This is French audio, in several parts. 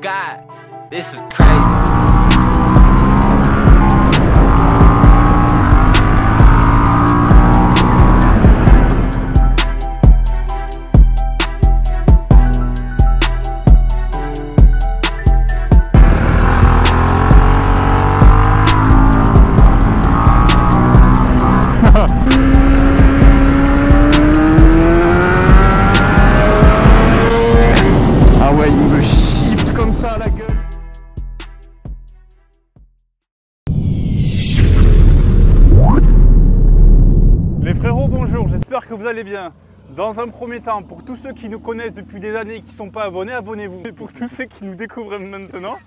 God, this is crazy. Que vous allez bien. Dans un premier temps, pour tous ceux qui nous connaissent depuis des années et qui ne sont pas abonnés, abonnez-vous. Et pour tous ceux qui nous découvrent maintenant,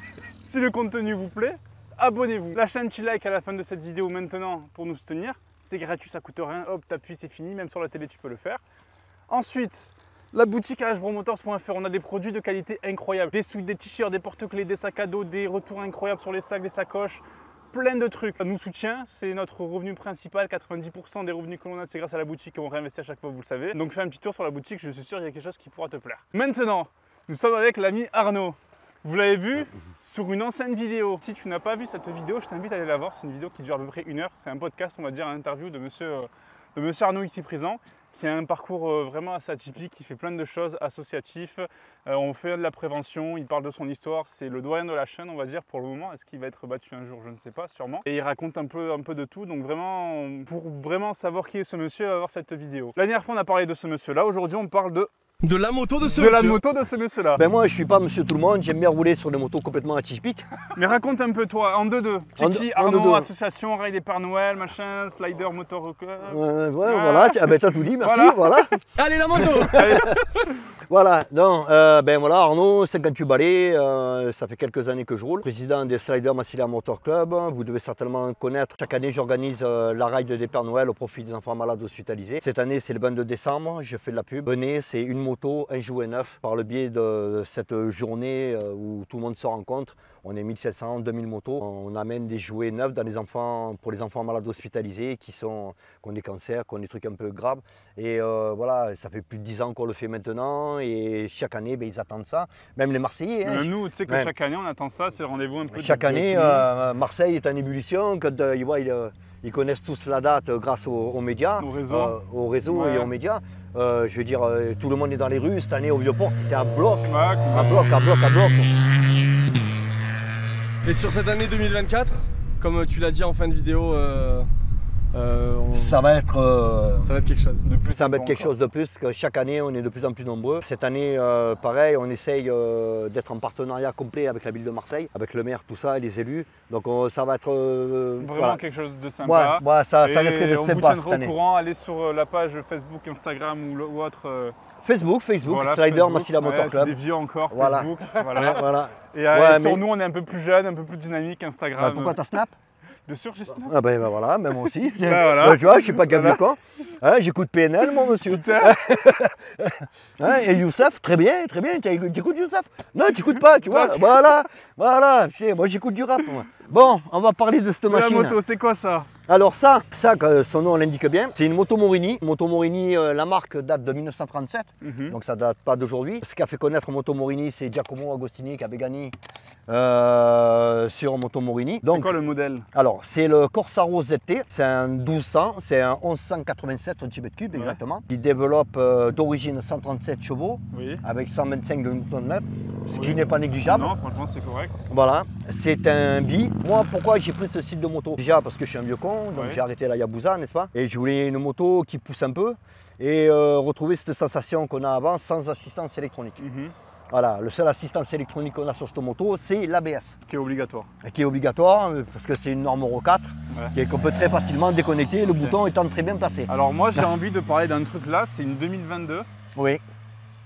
si le contenu vous plaît, abonnez-vous. Lâchez un petit like à la fin de cette vidéo maintenant pour nous soutenir. C'est gratuit, ça coûte rien. Hop, t'appuies, c'est fini. Même sur la télé, tu peux le faire. Ensuite, la boutique hbromotors.fr, on a des produits de qualité incroyables. Des suites, des t-shirts, des porte-clés, des sacs à dos, des retours incroyables sur les sacs, les sacoches, plein de trucs. Ça nous soutient, c'est notre revenu principal. 90% des revenus que l'on a, c'est grâce à la boutique qu'on réinvestit à chaque fois, vous le savez. Donc fais un petit tour sur la boutique, je suis sûr qu'il y a quelque chose qui pourra te plaire. Maintenant, nous sommes avec l'ami Arnaud. Vous l'avez vu sur une ancienne vidéo. Si tu n'as pas vu cette vidéo, je t'invite à aller la voir. C'est une vidéo qui dure à peu près une heure. C'est un podcast, on va dire, un interview de monsieur, euh, de monsieur Arnaud ici présent, qui a un parcours euh, vraiment assez atypique, qui fait plein de choses associatifs. Euh, on fait de la prévention, il parle de son histoire, c'est le doyen de la chaîne, on va dire, pour le moment. Est-ce qu'il va être battu un jour Je ne sais pas, sûrement. Et il raconte un peu, un peu de tout. Donc vraiment, pour vraiment savoir qui est ce monsieur, va voir cette vidéo. La dernière fois, on a parlé de ce monsieur-là. Aujourd'hui, on parle de, De la moto de ce de la monsieur. moto de ce monsieur-là. Ben moi je suis pas monsieur tout le monde, j'aime bien rouler sur des motos complètement atypiques. Mais raconte un peu toi, en deux-deux. C'est En qui deux- en Arnaud, association, rail des Pères Noël, machin, slider, motor club. Ouais, ouais, Ah. voilà, tiens, ben t'as tout dit, merci, Voilà. voilà. Allez la moto Voilà, non, euh, ben voilà, Arnaud, 58 balais, euh, ça fait quelques années que je roule. Président des Sliders Massilia Motor Club, vous devez certainement connaître. Chaque année, j'organise euh, la ride des Pères Noël au profit des enfants malades hospitalisés. Cette année, c'est le 22 décembre, je fais de la pub. Venez, c'est une moto, un jouet neuf. Par le biais de cette journée euh, où tout le monde se rencontre, on est 1700, 2000 motos. On amène des jouets neufs dans les enfants, pour les enfants malades hospitalisés qui, sont, qui ont des cancers, qui ont des trucs un peu graves. Et euh, voilà, ça fait plus de 10 ans qu'on le fait maintenant et chaque année, ben, ils attendent ça. Même les Marseillais. hein. Nous, tu sais que chaque année, on attend ça, c'est le rendez-vous un peu. chaque de année, euh, Marseille est en ébullition. Quand, euh, ils, connaissent tous la date grâce aux, aux médias. Au réseau. euh, au réseau Ouais. et aux médias. Euh, je veux dire, euh, tout le monde est dans les rues. Cette année, au Vieux-Port, c'était à bloc. À bloc, à bloc, à bloc. Et sur cette année 2024, comme tu l'as dit en fin de vidéo, euh, euh, on- Ça va être. euh, ça va être quelque chose. de plus Ça va être quelque encore. chose de plus, que chaque année on est de plus en plus nombreux. Cette année, euh, pareil, on essaye euh, d'être en partenariat complet avec la ville de Marseille, avec le maire, tout ça, et les élus. Donc on- ça va être. euh, Vraiment voilà. quelque chose de Ouais, sympa. ouais, ça, ça Et risque d'être on vous sympa cette au année. courant, allez sur la page Facebook, Instagram ou, autre. euh, Facebook, Facebook, voilà, Slider Facebook. Massila Ouais, Motor C'est Club. des vieux encore, Voilà. Facebook. Ouais, Voilà. voilà. Et, euh, Ouais, et sur mais- nous, on est un peu plus jeune, un peu plus dynamique, Instagram. Ouais, pourquoi t'as Snap? J'ai Snap. Ah ben, ben voilà, même moi aussi. voilà. Ouais, tu vois, je suis pas Voilà. gamin con. Hein, J'écoute PNL, mon monsieur. Hein, et Youssef, très bien, très bien. Tu écoutes Youssef? Non, tu écoutes pas, tu vois. Voilà, voilà. Moi, j'écoute du rap. moi. Bon, on va parler de cette La machine. moto, c'est quoi ça? Alors ça, ça, que son nom l'indique bien, c'est une moto Morini. Moto Morini, euh, la marque date de 1937, Mhm. donc ça date pas d'aujourd'hui. Ce qui a fait connaître Moto Morini, c'est Giacomo Agostini qui avait gagné euh, sur Moto Morini. C'est quoi le modèle? alors c'est le Corsaro ZT, c'est un 1200, c'est un 1187 cm3 Ouais. exactement. Il développe euh, d'origine 137 chevaux Oui. avec 125 de Nm, ce qui n'est pas négligeable. Non, franchement, c'est correct. Voilà, c'est un bi. Moi, pourquoi j'ai pris ce style de moto? Déjà parce que je suis un vieux con, donc Ouais. j'ai arrêté la Yabusa, n'est-ce pas? Et je voulais une moto qui pousse un peu et euh, retrouver cette sensation qu'on a avant sans assistance électronique. Mhm. Voilà, le seul assistance électronique qu'on a sur cette moto, c'est l'ABS, Qui est obligatoire. qui est obligatoire euh, parce que c'est une norme Euro 4 Ouais. qu'on peut très facilement déconnecter, le bouton étant très bien placé. Alors moi, j'ai envie de parler d'un truc là, c'est une 2022. Oui.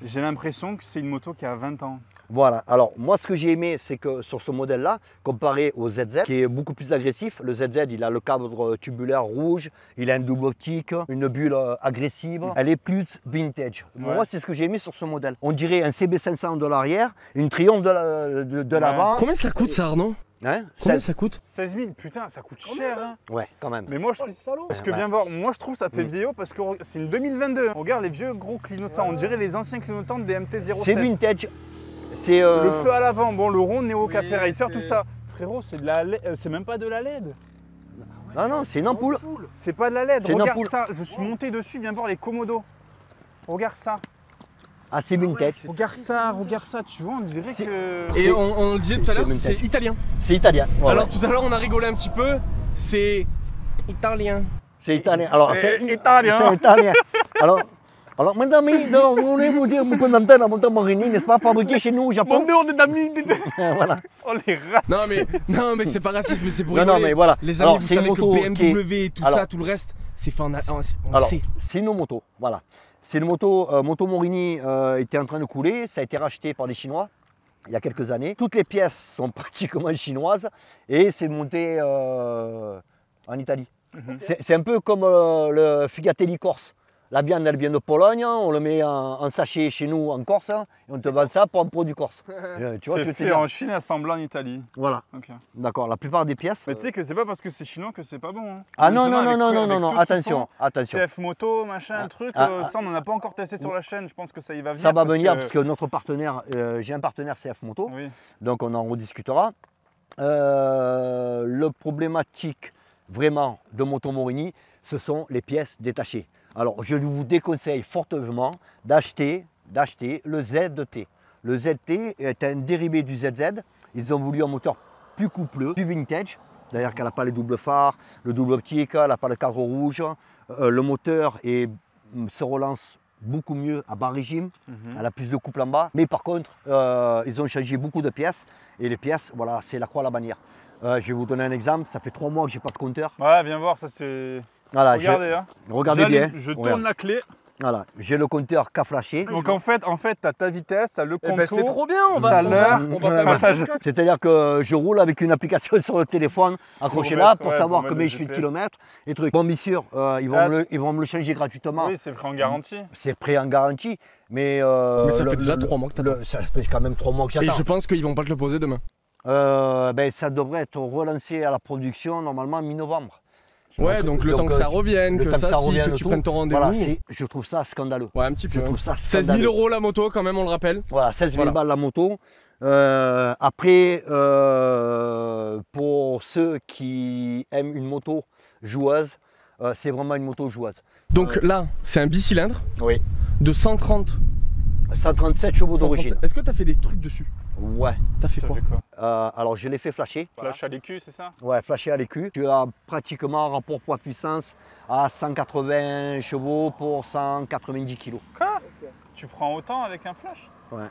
J'ai l'impression que c'est une moto qui a 20 ans. Voilà, alors moi ce que j'ai aimé c'est que sur ce modèle-là, comparé au ZZ, qui est beaucoup plus agressif, le ZZ il a le cadre tubulaire rouge, il a une double optique, une bulle euh, agressive, elle est plus vintage. Ouais. Moi c'est ce que j'ai aimé sur ce modèle. On dirait un CB500 de l'arrière, une Triomphe de la- de- de Ouais. l'avant. Combien ça coûte ça Arnaud Hein Combien 16. ça coûte 16 000, putain, ça coûte cher. Hein. Ouais, quand même. Mais moi, je trouve. Parce que Ouais. viens voir, moi je trouve ça fait Mm. vieillot parce que c'est une 2022. Regarde les vieux gros clignotants, on dirait les anciens clignotants des MT-07. C'est vintage. C'est. euh, Le feu à l'avant, bon, le rond, Néo Café Oui, Racer, tout c'est- ça. Frérot, c'est de la LED, euh, c'est même pas de la LED. Non, non, c'est une ampoule. C'est pas de la LED. C'est une Regarde ampoule. ça, je suis monté dessus, viens voir les commodos. Regarde ça. Assez vintage. Regarde ça, regarde ça, tu vois, on dirait C'est- que. Et on, on le disait tout à c'est l'heure, c'est italien. C'est italien. Ouais, Alors ouais. tout à l'heure on a rigolé un petit peu, c'est italien. C'est italien. Alors, C'est c'est italien. C'est italien. Alors, alors, madame, donc, vous voulez vous dire, la moto Morini, n'est-ce pas, fabriquée chez nous au Mon Japon Dieu, on est d'amis. Voilà. Oh les. Non mais non mais c'est pas raciste, mais c'est pour Non, non, mais voilà. Les amis, Alors, vous c'est une savez moto que qui est- BMW et tout Alors, ça, tout le reste, c'est fait en, on Alors, sait. c'est une moto, voilà. C'est une moto, euh, Moto Morini euh, était en train de couler, ça a été racheté par des Chinois il y a quelques années. Toutes les pièces sont pratiquement chinoises et c'est monté euh, en Italie. Mhm. C'est c'est un peu comme euh, le Figatelli Corse. La viande, elle vient de Pologne, on le met en, en sachet chez nous en Corse et on te vend ça pour un produit corse. Euh, tu vois ce C'est fait en Chine, assemblé en Italie. Voilà, d'accord. La plupart des pièces. Mais tu sais que c'est pas parce que c'est chinois que c'est pas bon. hein. Ah non, non, non, non, non, non, attention, attention. CF Moto, machin, Ah, truc, ah, euh, ah. ça on n'en a pas encore testé sur la chaîne, je pense que ça y va venir. Ça va parce venir que- parce que notre partenaire, euh, j'ai un partenaire CF Moto, Oui. donc on en rediscutera. Euh, le problématique vraiment de Moto Morini, ce sont les pièces détachées. Alors je vous déconseille fortement d'acheter, d'acheter le ZT. Le ZT est un dérivé du ZZ. Ils ont voulu un moteur plus coupleux, plus vintage. D'ailleurs, qu'elle n'a pas les doubles phares, le double optique, elle n'a pas le cadre rouge. Euh, le moteur est- se relance beaucoup mieux à bas régime. Mhm. Elle a plus de couple en bas. Mais par contre, euh, ils ont changé beaucoup de pièces. Et les pièces, voilà, c'est la croix à la bannière. Euh, je vais vous donner un exemple. Ça fait trois mois que j'ai pas de compteur. Ouais, viens voir, ça c'est. Voilà, je- Regardez, hein. regardez bien. Je Regarde. tourne la clé. Voilà, j'ai le compteur qu'a flashé. Donc en fait, en fait, t'as ta vitesse, t'as le Eh contour. ben, c'est trop bien, on va, l'heure. C'est-à-dire que je roule avec une application sur le téléphone accroché là pour ouais, savoir combien je fais de kilomètres et trucs. Bon, bien sûr, euh, ils, vont Ah. me le, ils vont me le changer gratuitement. Oui, c'est pris en garantie. C'est prêt en garantie. Mais, euh, Mais ça le- fait déjà le- trois mois que t'attends. Ça fait quand même trois mois que Et j'attends. je pense qu'ils vont pas te le poser demain. Euh, ben, ça devrait être relancé à la production normalement mi-novembre. Ouais, donc le temps que ça euh, revienne, le que ça, ça revienne que tu prennes ton rendez-vous. Je trouve ça scandaleux. Ouais, un petit peu. Je trouve ça 16 scandaleux. 000 euros la moto quand même, on le rappelle. Voilà, 16 000 Voilà. balles la moto. Euh, après, euh, pour ceux qui aiment une moto joueuse, euh, c'est vraiment une moto joueuse. Donc là, c'est un bicylindre Oui. de 130. 137 chevaux d'origine. 137. Est-ce que t'as fait des trucs dessus? Ouais. T'as fait quoi fait quoi Euh, alors je l'ai fait flasher. Flash à l'écu, c'est ça? Ouais, flasher à l'écu. Tu as pratiquement un rapport poids-puissance à 180 chevaux pour 190 kg. Tu prends autant avec un flash? Ouais.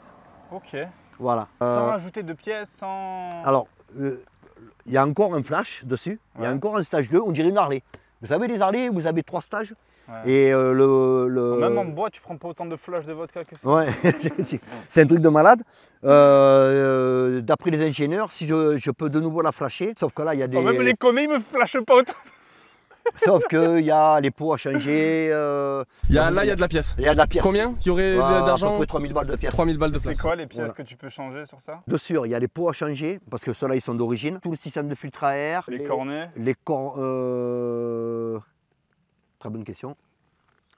Ok. Voilà. Sans Euh, rajouter de pièces, sans. alors, euh, il y a encore un flash dessus. Il y a encore un stage 2. On dirait une Harley. Vous savez, les Harley, vous avez trois stages. Ouais. Et euh, le, le- Même en bois, tu prends pas autant de flash de vodka que ça. Ouais, c'est- un truc de malade. Euh, D'après les ingénieurs, si je, je peux de nouveau la flasher, sauf que là, il y a des. Oh, même les commis, ils me flashent pas autant. Sauf qu'il y a les pots à changer. euh, il y a, Là, il y a de la pièce. il y a de la pièce. Combien Il y aurait Ah, À peu d'argent près 3000 balles de pièces. 3000 balles de C'est quoi les pièces Voilà. que tu peux changer sur ça? Dessus, il y a les pots à changer, parce que ceux-là, ils sont d'origine. Tout le système de filtre à air. Les cornets Les cor- euh, Très bonne question.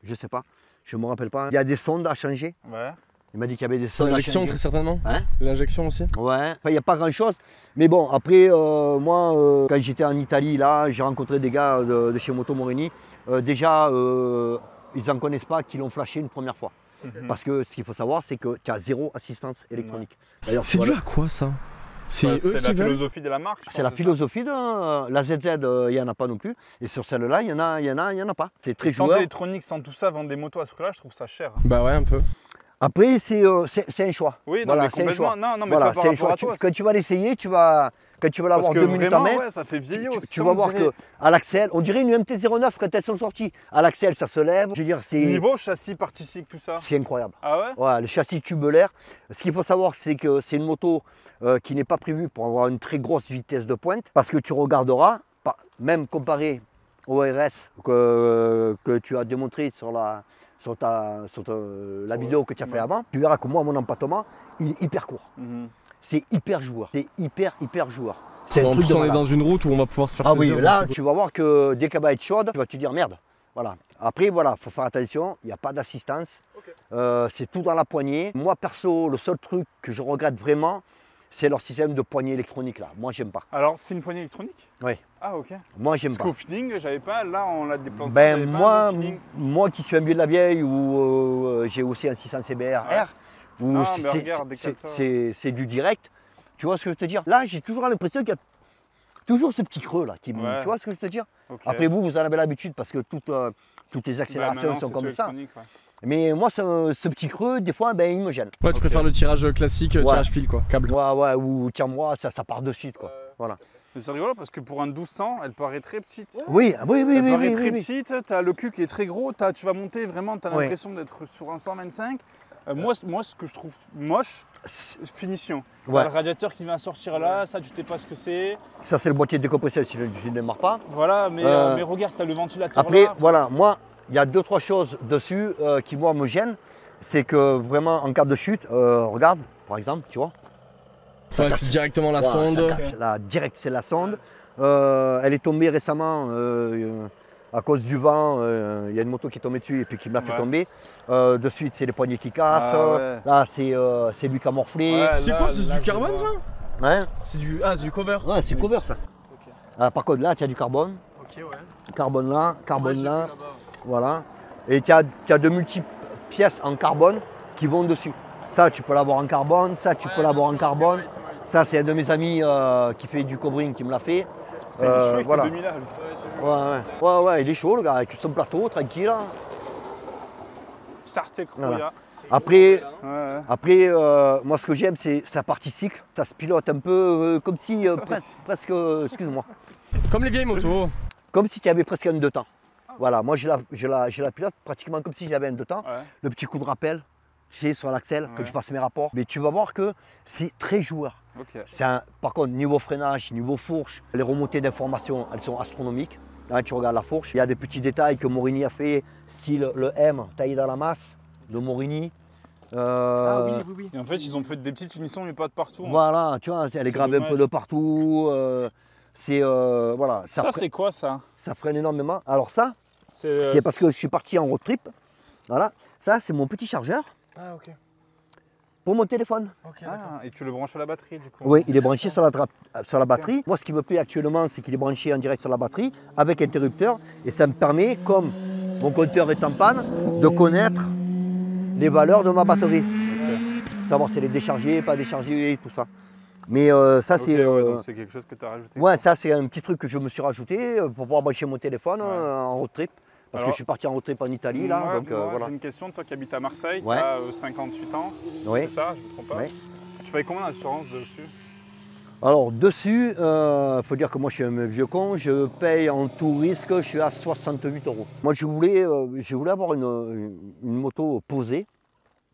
Je sais pas. Je me rappelle pas. Il y a des sondes à changer. Ouais. Il m'a dit qu'il y avait des sondes à L'injection, très certainement. Hein L'injection aussi. Ouais, enfin, il n'y a pas grand chose. Mais bon, après, euh, moi, euh, quand j'étais en Italie, là, j'ai rencontré des gars de, de chez Moto Morini. Euh, déjà, euh, ils n'en connaissent pas qui l'ont flashé une première fois. Mhm. Parce que ce qu'il faut savoir, c'est que tu as zéro assistance électronique. C'est dû à quoi ça? C'est Bah, la veulent philosophie de la marque. c'est la philosophie de euh, la ZZ, euh, il n'y en a pas non plus. Et sur celle-là, il y en a, il y en a, il y en a pas. C'est très Sans joueur. électronique, sans tout ça, vendre des motos à ce prix-là, je trouve ça cher. Bah ouais, un peu. Après, c'est euh, un choix. Oui, non, Voilà, mais c'est un choix. Non, non, mais Voilà, c'est pas par c'est un rapport choix. à Tu- toi. quand tu vas l'essayer, tu vas, quand tu vas l'avoir deux minutes en main, ouais, ça fait vieillot. tu, vas voir dirait. que à l'axel, on dirait une MT-09 quand elles sont sorties. À l'axel, ça se lève. Je veux dire, c'est Niveau châssis, partie cycle, tout ça. c'est incroyable. Ah ouais? Ouais, le châssis tubulaire. Ce qu'il faut savoir, c'est que c'est une moto euh, qui n'est pas prévue pour avoir une très grosse vitesse de pointe, parce que tu regarderas, même comparé au RS que, que tu as démontré sur la, sur ta, sur ta- la vidéo que tu as fait avant, tu verras que moi, mon empattement, il est hyper court. Mhm. C'est hyper joueur. C'est hyper, hyper joueur. C'est En un truc de on est dans une route où on va pouvoir se faire Ah oui, là, tu vas voir que dès qu'elle va être chaude, tu vas te dire merde. Voilà. Après, voilà, faut faire attention, il n'y a pas d'assistance. Ok. Euh, c'est tout dans la poignée. Moi, perso, le seul truc que je regrette vraiment, c'est leur système de poignée électronique là. Moi, j'aime pas. Alors, c'est une poignée électronique? Oui. Ah, ok. Moi, j'aime Parce pas. qu'au feeling, j'avais pas. Là, on l'a déplacé. Ben pas moi, moi qui suis un vieux de la vieille où euh, j'ai aussi un 600 CBR R, Non, c'est- du direct. Tu vois ce que je veux te dire? Là, j'ai toujours l'impression qu'il y a toujours ce petit creux là. Qui, me- Ouais. Tu vois ce que je veux te dire? Après vous, vous en avez l'habitude parce que toutes, euh, toutes les accélérations sont comme ça. ouais. Mais moi, ce, ce petit creux, des fois, ben, il me gêne. Ouais, tu préfères le tirage classique, euh, Ouais. tirage fil quoi, câble. Ouais, ouais, ou tiens-moi, ça, ça part de suite. Quoi. Voilà. Mais c'est rigolo parce que pour un 1200, elle paraît très petite. Oui, ah oui, oui, elle oui. paraît oui, très oui, oui. petite, tu as le cul qui est très gros, t'as- tu vas monter vraiment, tu as Ouais. l'impression d'être sur un 125. Euh, moi, moi, ce que je trouve moche, c'est finition. Ouais. le radiateur qui va sortir là, ça tu sais pas ce que c'est. Ça, c'est le boîtier de décompression si tu ne démarres pas. Voilà, mais, Euh, euh, mais regarde, tu as le ventilateur Après, là. voilà, moi, il y a deux, trois choses dessus euh, qui, moi, me gênent. C'est que vraiment, en cas de chute, euh, regarde, par exemple, tu vois. ça Ouais, casse. c'est directement la Voilà, sonde. ça casse. Là, direct, c'est la sonde. Euh, elle est tombée récemment euh, euh, à cause du vent. euh, Il y a une moto qui est tombée dessus et puis qui me l'a fait Ouais. tomber. Euh, de suite, c'est les poignées qui cassent. Ah ouais. Là, c'est euh, c'est lui qui a morflé. Ouais, C'est quoi C'est du carbone vois. ça? Hein C'est du. Ah, c'est du cover. Ouais, c'est cover ça. Ah, par contre, là, tu as du carbone. Ok, ouais. Carbone là, carbone là. Voilà. Et tu as, tu as de multiples pièces en carbone qui vont dessus. Ça, tu peux l'avoir en carbone, ça, tu peux l'avoir en carbone. Ça, c'est un de mes amis euh, qui fait du cobring qui me l'a fait. C'est Euh, chaud, il fait voilà. 2000 là. Ouais, ouais. ouais, ouais, il est chaud, le gars, avec son plateau, tranquille. hein. Sarté Voilà. Croya. Après, Ouais, ouais. après euh, moi, ce que j'aime, c'est sa partie cycle. Ça se pilote un peu euh, comme si, euh, pres- presque, euh, excuse-moi, Comme les vieilles motos. comme si tu avais presque un deux temps. Voilà, moi, je la, je, la, je la pilote pratiquement comme si j'avais un deux temps. Ouais. le petit coup de rappel, tu sais, sur l'axel, que Ouais. je passe mes rapports. Mais tu vas voir que c'est très joueur. Un- par contre, niveau freinage, niveau fourche, les remontées d'informations, elles sont astronomiques. Là, tu regardes la fourche, il y a des petits détails que Morini a fait, style le M taillé dans la masse de Morini. Euh, oui, oui. Et en fait, ils ont fait des petites finitions, mais pas de partout. hein. Voilà, tu vois, elle est gravée un peu de partout. euh, c'est euh, voilà, ça, c'est quoi ça? ça freine énormément. Alors ça, euh, c'est parce que je suis parti en road trip. Voilà, ça c'est mon petit chargeur Ah, ok. pour mon téléphone. Ah, et tu le branches à la batterie du coup. Oui, il est branché sur la, sur la batterie. Moi, ce qui me plaît actuellement, c'est qu'il est branché en direct sur la batterie avec interrupteur. Et ça me permet, comme mon compteur est en panne, de connaître les valeurs de ma batterie. Savoir si elle est déchargée, pas déchargée, tout ça. Mais euh, ça, c'est. euh, c'est quelque chose que tu as rajouté. ouais, ça, c'est un petit truc que je me suis rajouté euh, pour pouvoir brancher mon téléphone Ouais. euh, en road trip. Parce Alors- que je suis parti en trip en Italie, là. Moi, donc euh, moi, voilà. J'ai une question, toi qui habites à Marseille, Ouais. tu as euh, 58 ans, Oui. c'est ça, je ne me trompe pas. Tu payes combien d'assurance dessus? Alors, dessus, il faut dire que moi, je suis un vieux con. Je paye en tout risque, je suis à 68 euros. Moi, je voulais, euh, je voulais avoir une, une- une moto posée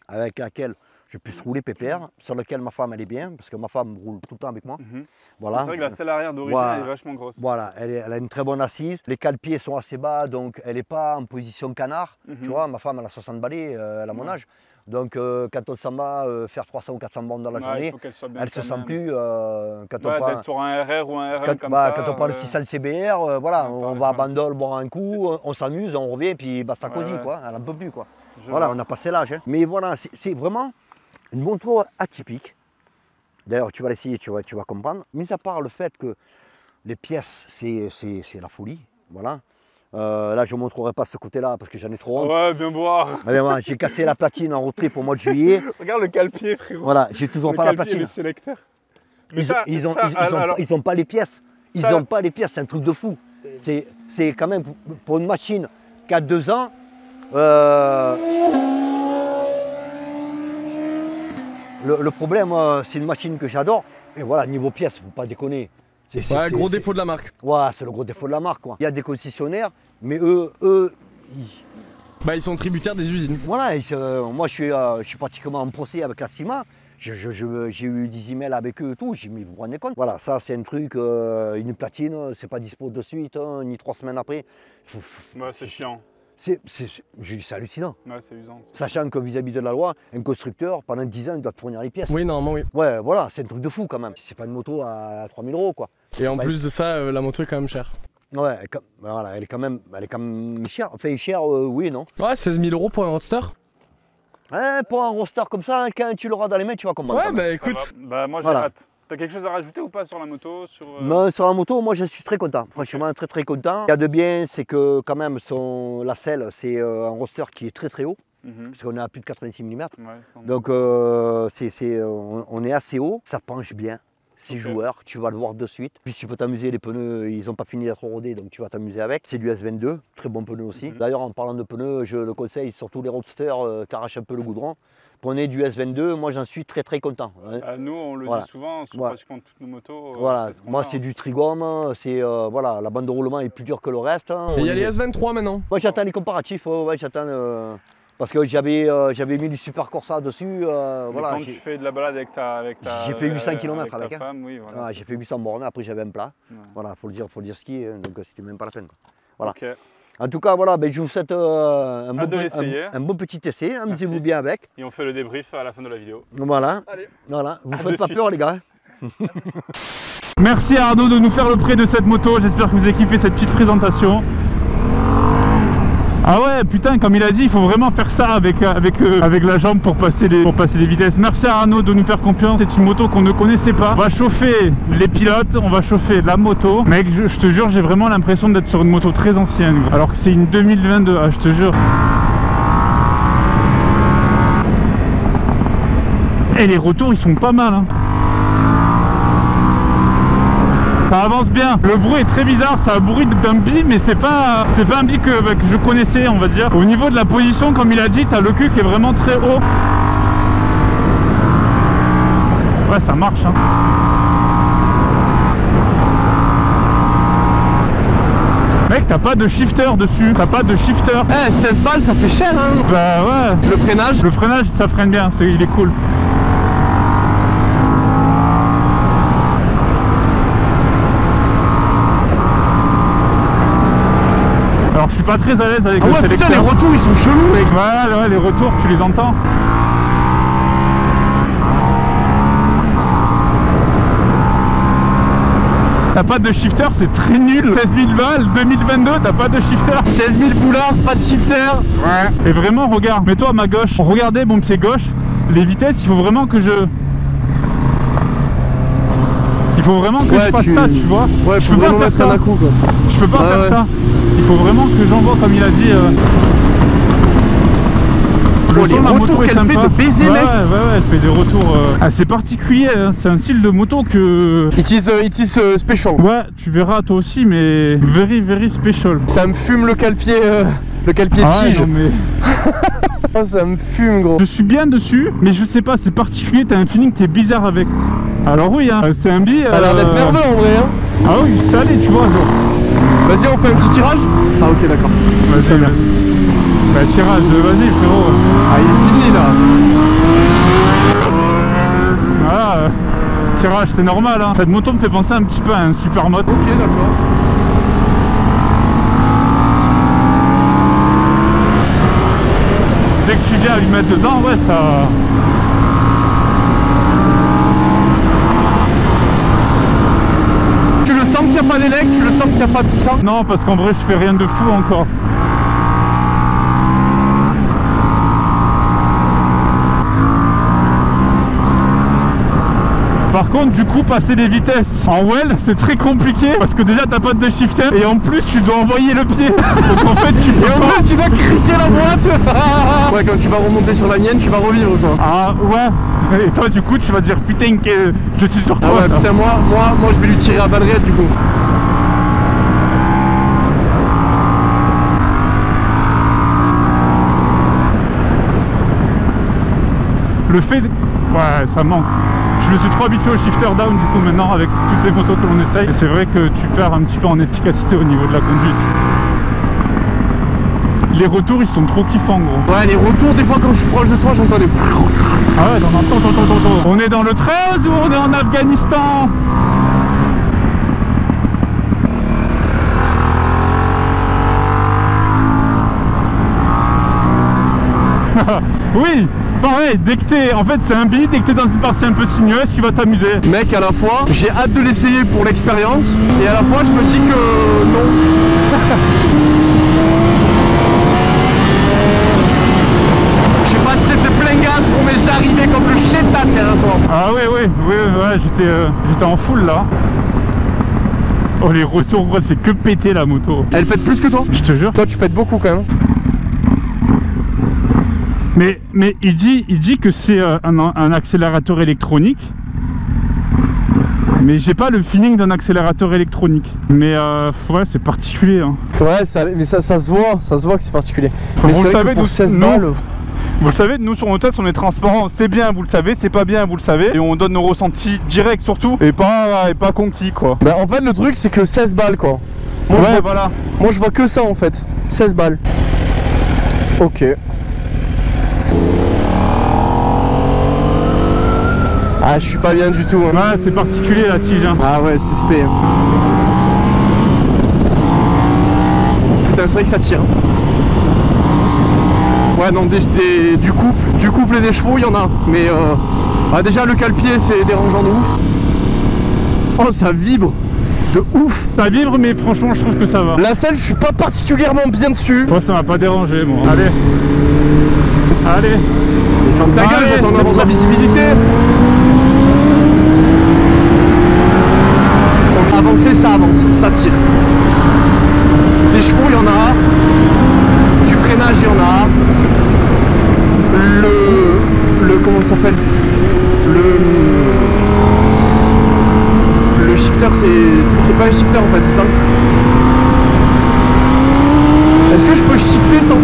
avec laquelle je puisse rouler pépère, sur laquelle ma femme, elle est bien, parce que ma femme roule tout le temps avec moi. Mhm. Voilà. C'est vrai que la selle arrière d'origine, Voilà. elle est vachement grosse. Voilà, elle, est- elle a une très bonne assise. Les cale-pieds sont assez bas, donc elle n'est pas en position canard. Mhm. Tu vois, ma femme, elle a 60 balais, euh, elle a mon âge. Donc, euh, quand on s'en va euh, faire 300 ou 400 bornes dans la Ouais, journée, bien elle se sent même. plus. euh, quand on Ouais, prend- d'être sur un RR ou un RM quand, comme bah, ça. quand on prend le euh, 600 CBR, voilà, on pareil, va à. Bandol boire un coup, on, on s'amuse, on revient, puis basta Ouais, quoi. Elle en peut plus, quoi. je Voilà, vois. on a passé l'âge. hein. Mais voilà, c'est vraiment une moto atypique. D'ailleurs, tu vas l'essayer, tu vas, tu vas comprendre. Mis à part le fait que les pièces, c'est la folie. Voilà. Euh, là, je ne montrerai pas ce côté-là parce que j'en ai trop honte. Ouais, bien boire. J'ai cassé la platine en road trip au mois de juillet. Regarde le calpier, frérot. Voilà, j'ai toujours le pas la platine. le sélecteur. Mais Ils, ça- ils ont, ça, ils- ils ont- alors- ils ont pas les pièces. Ils n'ont pas les pièces, c'est un truc de fou. C'est quand même pour- pour une machine qui a deux ans. euh, le, le problème, euh, c'est une machine que j'adore. Et voilà, niveau pièces, faut pas déconner. C'est c'est- Ouais, c'est- gros défaut de la marque. Ouais, c'est le gros défaut de la marque. Quoi. Il y a des concessionnaires, mais eux, eux ils- Bah, ils sont tributaires des usines. voilà, ils moi je suis, euh, je suis pratiquement en procès avec la CIMA. Je- je- je- J'ai eu des emails avec eux et tout, j'ai mis, vous vous rendez compte? Voilà, ça c'est un truc, euh, une platine, c'est pas dispo de suite, hein, ni trois semaines après. C'est chiant. C'est hallucinant. Ouais, c'est usant. Sachant que vis-à-vis de la loi, un constructeur, pendant 10 ans, il doit te fournir les pièces. Oui, normalement, oui. Ouais, voilà, c'est un truc de fou quand même. C'est pas une moto à 3000 euros quoi. Et en Bah, plus de ça, euh, la moto est quand même chère. Ouais, elle est quand- voilà, elle est quand même, elle est quand même chère. Enfin, chère, euh, oui et non. Ouais, 16 000 euros pour un roadster. Hein, pour un roster comme ça, quand tu l'auras dans les mains, tu vas comprendre. Ouais, bah écoute. Bah, moi j'ai Voilà. hâte. T'as quelque chose à rajouter ou pas sur la moto sur, euh, Mais sur la moto, moi je suis très content. Franchement, très très content. Il y a de bien, c'est que quand même, son, la selle, c'est euh, un roster qui est très très haut, mhm. parce qu'on est à plus de 86 mm. Ouais, Donc euh, on est assez haut, ça penche bien. C'est Ok. joueur, tu vas le voir de suite. Puis tu peux t'amuser, les pneus, ils n'ont pas fini d'être rodés, donc tu vas t'amuser avec. C'est du S22, très bon pneu aussi. Mhm. D'ailleurs, en parlant de pneus, je le conseille, surtout les roadsters, euh, t'arraches un peu le goudron. Prenez du S22, moi j'en suis très très content. hein. Ah, nous on le Voilà. dit souvent sur Voilà. pratiquement toutes nos motos. euh, Voilà, ce moi a, c'est hein. du trigome, c'est euh, voilà, la bande de roulement est plus dure que le reste. hein. Et il y a On les est- S23 maintenant. Moi j'attends les comparatifs, ouais, ouais, j'attends euh, parce que j'avais euh, j'avais mis du Super Corsa dessus, euh, voilà. quand tu j'ai- fais de la balade avec ta, avec ta J'ai fait 800 euh, kilomètres avec avec, ta hein. femme, oui, voilà. ah, j'ai fait 800 bornes, après j'avais un plat. Ouais. Voilà, faut le dire, faut le dire ski, hein, donc euh, c'était même pas la peine. quoi. Voilà. Ok. En tout cas, voilà, ben, je vous souhaite euh, un, bon, un- un bon petit essai, amusez-vous Merci. bien avec. Et on fait le débrief à la fin de la vidéo. Voilà, Allez. voilà, vous À faites pas suite. peur les gars. hein. Merci Arnaud de nous faire le prêt de cette moto. J'espère que vous avez kiffé cette petite présentation. Ah ouais, putain, comme il a dit, il faut vraiment faire ça avec, avec, euh, avec la jambe pour passer, les, pour vitesses. Merci à Arnaud de nous faire confiance. C'est une moto qu'on ne connaissait pas. On va chauffer les pilotes, on va chauffer la moto. Mec, je, te jure, j'ai vraiment l'impression d'être sur une moto très ancienne. Alors que c'est une 2022, ah, je te jure. Et les retours, ils sont pas mal. Hein. Ça avance bien. Le bruit est très bizarre, ça a bruit d'un bi, mais c'est pas c'est pas un bi que, que je connaissais, on va dire. Au niveau de la position, comme il a dit, t'as le cul qui est vraiment très haut. Ouais, ça marche. Hein. Mec, t'as pas de shifter dessus, t'as pas de shifter. Eh, 16 balles, ça fait cher, hein. Bah ouais. Le freinage Le freinage, ça freine bien, c'est- il est cool. Suis pas très à l'aise avec Ah le ouais, putain, les retours ils sont chelous, mec. Ouais, ouais, les retours, tu les entends T'as pas de shifter, c'est très nul. 16 000 balles, 2022, t'as pas de shifter. 16 000 boulards, pas de shifter. Ouais. Et vraiment, regarde, mets-toi à ma gauche. Regardez mon pied gauche. Les vitesses, il faut vraiment que je. Il faut vraiment que Ouais, je fasse tu- ça, tu vois. Ouais, je peux pas faire ça. un coup, quoi. Je peux pas Ouais, faire ouais. ça. Il faut vraiment que j'envoie, comme il a dit. euh, le Oh, les retours qu'elle fait de baiser, ouais, mec. Ouais, ouais, elle fait des retours euh, assez particuliers. hein. C'est un style de moto que. It is, euh, it is euh, special. Ouais, tu verras toi aussi, mais very, very special. Ça me fume le calpier, euh, le calpier Ah ouais, tige. non, mais... Ah, ça me fume, gros. Je suis bien dessus, mais je sais pas, c'est particulier, t'as un feeling qui est bizarre avec. Alors oui, hein, c'est un bi. T'as l'air d'être euh, nerveux en vrai, hein. Ah oui, salé, tu vois. Genre. Vas-y, on fait un petit tirage Ah, ok, d'accord. Vas-y, ça vient. Bah tirage, vas-y frérot. Ah, il est fini là. Voilà, euh, tirage, c'est normal. Hein. Cette moto me fait penser un petit peu à un super mode. Ok, d'accord. Dès que tu viens à lui mettre dedans, ouais, ça. Tu le sens qu'il n'y a pas d'élec, tu le sens qu'il n'y a pas tout ça Non, parce qu'en vrai, je fais rien de fou encore. Par contre, du coup, passer les vitesses en well, c'est très compliqué parce que déjà t'as pas de shifter et en plus tu dois envoyer le pied. Donc en fait, tu peux Et en pas. plus, tu vas criquer la boîte Ouais, quand tu vas remonter sur la mienne, tu vas revivre quoi. Ah ouais. Et toi, du coup, tu vas dire putain que je suis sur Ah quoi ouais, ça putain, moi, moi, moi, je vais lui tirer à balles du coup. Le fait. de- Ouais, ça manque. Je me suis trop habitué au shifter down du coup maintenant avec toutes les motos que l'on essaye. Et c'est vrai que tu perds un petit peu en efficacité au niveau de la conduite. Les retours ils sont trop kiffants gros. Ouais, les retours, des fois, quand je suis proche de toi, j'entends les. Ah ouais, attends, attends, attends. On est dans le 13 ou on est en Afghanistan? Oui, pareil, dès que t'es. En fait, c'est un billet, dès que t'es dans une partie un peu sinueuse, tu vas t'amuser. Mec, à la fois, j'ai hâte de l'essayer pour l'expérience, et à la fois, je me dis que non. Je sais pas si c'était plein gaz, bon, mais j'arrivais comme le chétan derrière toi. Ah oui, oui, oui, ouais, j'étais euh, j'étais en full là. Oh les retours gros, elle fait que péter la moto. Elle pète plus que toi Je te jure. Toi, tu pètes beaucoup quand même. Mais, mais il dit, il dit que c'est euh, un, un accélérateur électronique. Mais j'ai pas le feeling d'un accélérateur électronique. Mais euh, ouais, c'est particulier. hein. Ouais, ça, mais ça, ça se voit, ça se voit que c'est particulier. Mais c'est vrai que pour nous- 16 nous- balles, Vous le savez, nous sur nos tests, on est transparent. C'est bien, vous le savez. C'est pas bien, vous le savez. Et on donne nos ressentis directs surtout. Et pas, et pas conquis quoi. Bah, en fait, le truc, c'est que 16 balles, quoi. Moi, je ouais, vois, voilà. moi, je vois que ça, en fait. 16 balles. Ok. Ah, je suis pas bien du tout. hein. Ouais, c'est particulier la tige. hein. Ah ouais, c'est spé. Putain, c'est vrai que ça tire. Ouais, non, des, des- du couple, du couple et des chevaux, il y en a. Mais euh, ah, déjà, le cale-pied, c'est dérangeant de ouf. Oh, ça vibre de ouf. Ça vibre, mais franchement, je trouve que ça va. La selle, je suis pas particulièrement bien dessus. Moi, ça m'a pas dérangé, moi. Allez. Allez. Mais ferme ta gueule, j'entends avoir de la visibilité. Donc avancer, ça avance, ça tire. Des chevaux, il y en a. Du freinage, il y en a. Le. Le. Comment ça s'appelle? Le. Le shifter, c'est. pas un shifter en fait, c'est ça? Est-ce que je peux shifter sans?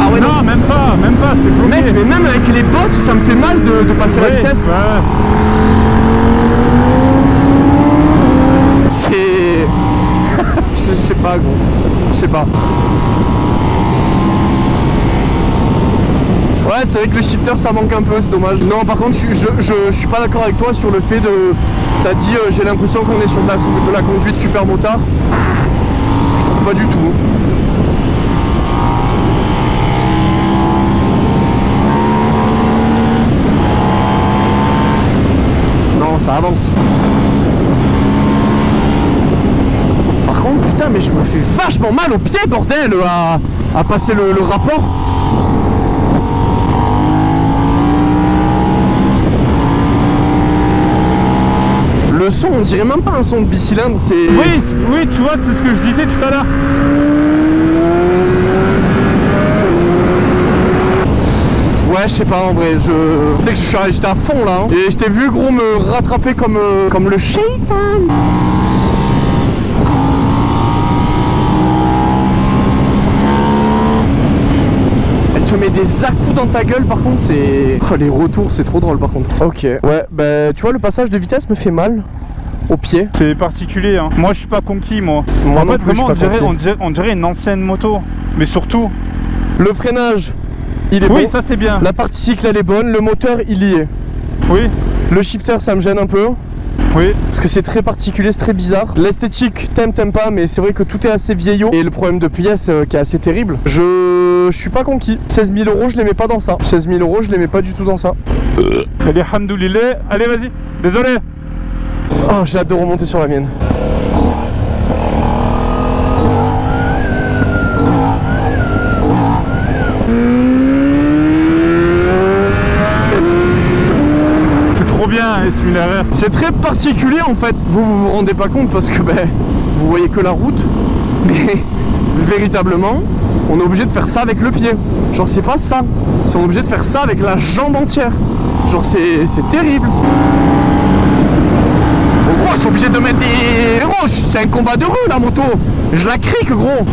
Ah ouais, non. Non, même pas, même pas, c'est bloqué. Mec, mais même avec les bottes, ça me fait mal de, de passer la vitesse. ouais. C'est. je sais pas, gros. Je sais pas. C'est vrai que le shifter ça manque un peu, c'est dommage. Non, par contre, je, je, suis pas d'accord avec toi sur le fait de. T'as dit, euh, j'ai l'impression qu'on est sur de la, de la conduite super motard. Je trouve pas du tout. Non, ça avance. Par contre, putain, mais je me fais vachement mal au pied, bordel, à, à passer le rapport. Le son, on dirait même pas un son de bicylindre, c'est. Oui, oui, tu vois, c'est ce que je disais tout à l'heure. Ouais, je sais pas en vrai, je. Tu sais que je suis j'étais à fond là. hein. Et je t'ai vu gros me rattraper comme, euh, comme le shaitan. Elle te met des à-coups dans ta gueule par contre c'est. Oh, les retours c'est trop drôle par contre. Ok. Ouais, bah tu vois le passage de vitesse me fait mal au pied. C'est particulier. Hein. Moi, je suis pas conquis, moi. Moi en fait, plus, vraiment, on dirait, on, dirait, on dirait une ancienne moto. Mais surtout, Le freinage, il est oui, bon. ça c'est bien. La partie cycle elle est bonne, le moteur il y est. Oui, Le shifter ça me gêne un peu. oui. Parce que c'est très particulier, c'est très bizarre. L'esthétique, t'aimes, t'aimes pas, mais c'est vrai que tout est assez vieillot. Et le problème de pièces euh, qui est assez terrible. Je... je suis pas conquis. 16 000 euros, je les mets pas dans ça. 16 000 euros, je les mets pas du tout dans ça. Allez, hamdoulillah. Allez, vas-y. Désolé. Oh, j'ai hâte de remonter sur la mienne. C'est trop bien, SMLRR. C'est très particulier en fait. Vous vous vous rendez pas compte parce que ben, vous voyez que la route. Mais véritablement, on est obligé de faire ça avec le pied. Genre c'est pas ça. C'est on est obligé de faire ça avec la jambe entière. Genre c'est terrible. Je suis obligé de mettre des roches. C'est un combat de rue la moto. Je la crique gros.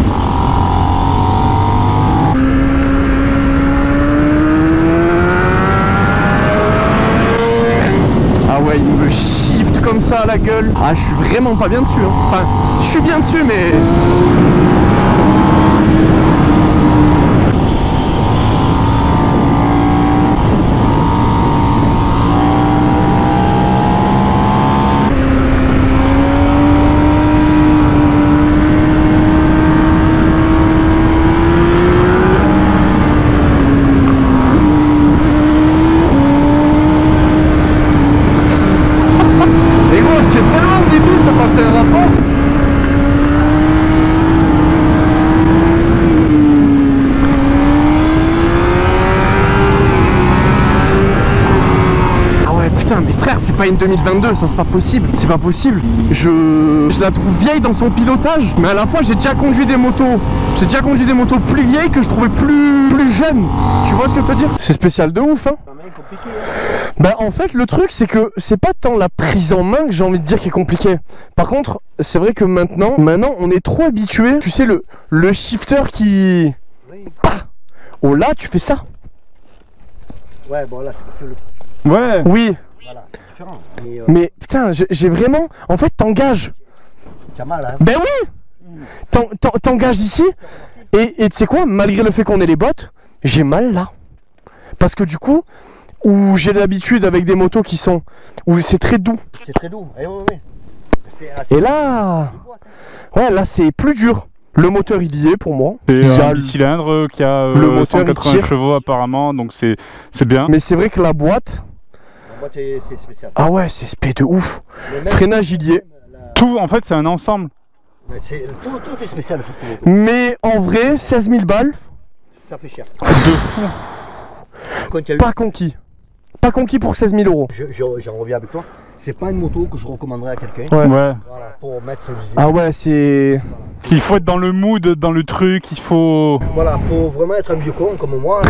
Ah ouais, il me shift comme ça à la gueule. Ah, je suis vraiment pas bien dessus. hein. Enfin, je suis bien dessus, mais. Mais frère, c'est pas une 2022, ça c'est pas possible. C'est pas possible. Je, je la trouve vieille dans son pilotage, mais à la fois j'ai déjà conduit des motos. J'ai déjà conduit des motos plus vieilles que je trouvais plus, plus jeunes. Tu vois ce que je veux te dire? C'est spécial de ouf, hein. Hein. Bah en fait le truc c'est que c'est pas tant la prise en main que j'ai envie de dire qui est compliqué. Par contre c'est vrai que maintenant, maintenant on est trop habitué. Tu sais le, le shifter qui... Oui. Oh là tu fais ça. Ouais, bon là c'est parce que le. Ouais. Oui. Voilà, c'est différent. Mais euh, Mais putain j'ai vraiment... En fait t'engages. t'as mal, hein. Ben oui T'en- t'en- T'engages ici et tu sais quoi Malgré le fait qu'on ait les bottes, j'ai mal là. Parce que du coup, où j'ai l'habitude avec des motos qui sont... Où c'est très doux. C'est très doux. Eh. Et là... Ouais là c'est plus dur. Le moteur il y est pour moi. C'est Il y a un euh, qui a le euh, moteur, il 180 tire. chevaux apparemment, donc c'est c'est bien. Mais c'est vrai que la boîte, Est- c'est spécial. ah ouais, c'est spé de ouf. Freinage, il y est. la- Tout, en fait, c'est un ensemble. mais c'est- tout, tout est spécial cette. Mais en vrai, 16 000 balles, Ça fait cher. De fou. Eu- pas conquis. Pas conquis pour 16 000 euros. Je- je- J'en reviens avec toi. C'est pas une moto que je recommanderais à quelqu'un. Ouais. Ouais. Voilà, pour mettre son Ah ouais, c'est. Il faut être dans le mood, dans le truc, il faut. Voilà, faut vraiment être un vieux con comme moi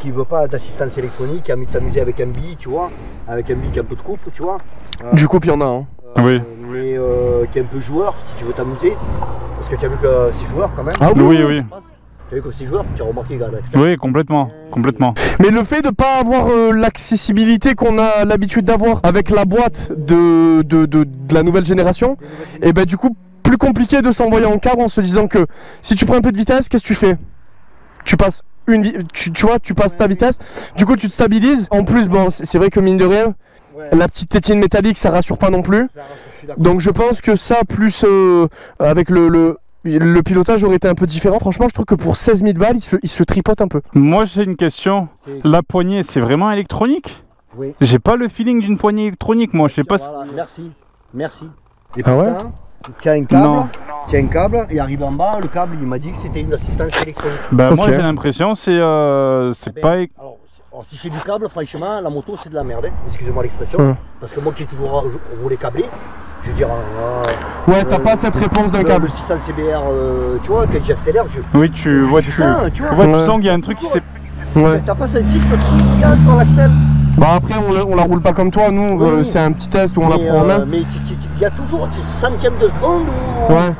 qui, veut pas d'assistance électronique, qui a envie de s'amuser avec un bi, tu vois, avec un bi qui a un peu de coupe, tu vois. Euh, Du coup, il y en a un. euh, Oui. Mais euh, qui est un peu joueur si tu veux t'amuser. Parce que tu as vu que c'est joueur quand même. Ah Oui, oui. Tu as vu que c'est joueur, tu as remarqué, ça. Oui, complètement. Complètement. Mais le fait de pas avoir euh, l'accessibilité qu'on a l'habitude d'avoir avec la boîte de, de, de- de la nouvelle génération, et ben du coup, plus compliqué de s'envoyer en câble en se disant que si tu prends un peu de vitesse, qu'est-ce que tu fais? Tu passes une tu, tu vois, tu passes ta vitesse, du coup tu te stabilises. En plus, bon, c'est c'est vrai que mine de rien, Ouais, la petite tétine métallique ça rassure pas non plus. je. Donc je pense que ça, plus euh, avec le, le, le pilotage aurait été un peu différent. Franchement, je trouve que pour 16 000 balles, il se, il se tripote un peu. Moi, j'ai une question. La poignée, c'est vraiment électronique Oui. J'ai pas le feeling d'une poignée électronique, moi. Je sais pas. si- Voilà, merci, merci. Et Ah ouais as un câble, Non. as un câble, et arrivé en bas, le câble, il m'a dit que c'était une assistance électronique. Bah, moi, j'ai l'impression, c'est euh, c'est Eh ben, pas. Alors, alors, si c'est du câble, franchement, la moto c'est de la merde, hein. excusez-moi l'expression. Hum. Parce que moi qui ai toujours roulé câblé, je veux dire, euh, Ouais, t'as Euh, pas cette réponse d'un le, câble. le 600 CBR, euh, tu vois, quand j'accélère, je. Oui, tu vois, je tu. sens, tu vois. Ouais, tu sens qu'il y a un truc qui s'est. Ouais. T'as pas senti ce truc sur l'axel Bah après, on, la- on la roule pas comme toi. Nous, Oui, euh, oui. c'est un petit test où on la prend en euh, main. Mais il y a toujours des centièmes de seconde où. Ouais.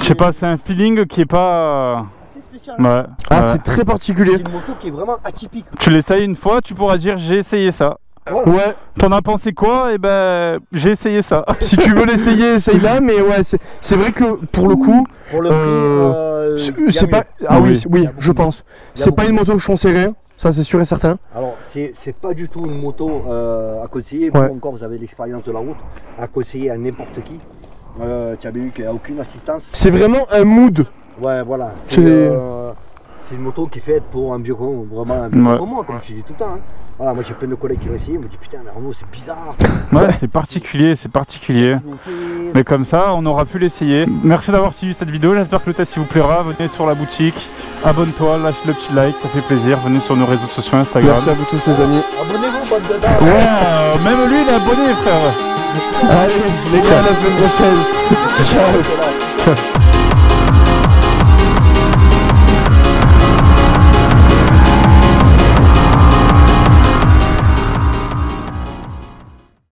Je sais pas, c'est un feeling qui est pas. C'est spécial. Ouais. Ah, ouais. c'est très particulier. C'est une moto qui est vraiment atypique. Tu l'essayes une fois, tu pourras dire j'ai essayé ça. Ouais. T'en as pensé quoi? Et ben, j'ai essayé ça. Si tu veux l'essayer, essaye-la. Mais ouais, c'est vrai que pour le coup, Pour le Euh, euh, c'est mieux. pas. Ah oui, Oui. je pense. C'est pas une moto que je conseillerais. Ça, c'est sûr et certain. Alors, c'est pas du tout une moto euh, à conseiller. Ouais. Vous encore, vous avez l'expérience de la route. À conseiller à n'importe qui. Euh, tu as vu qu'il n'y a aucune assistance. C'est vraiment un mood. Ouais, voilà. C'est- C'est une moto qui est faite pour un vieux con, vraiment un vieux con Ouais. comme moi, comme je dis tout le temps. hein. Voilà, moi j'ai plein de collègues qui ont essayé, ils me disent putain, mais Arnaud, c'est bizarre. Ouais, c'est particulier, c'est particulier. Mais comme ça, on aura pu l'essayer. Merci d'avoir suivi cette vidéo. J'espère que le test il vous plaira. Venez sur la boutique, abonne-toi, lâche le petit like, ça fait plaisir. Venez sur nos réseaux sociaux Instagram. Merci à vous tous, les amis. Abonnez-vous, bande de dames. Ouais, euh, même lui il est abonné, frère. Allez, les gars, à la semaine prochaine. Ciao. Ciao.